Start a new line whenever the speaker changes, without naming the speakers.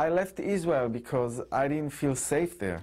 I left Israel because I didn't feel safe there.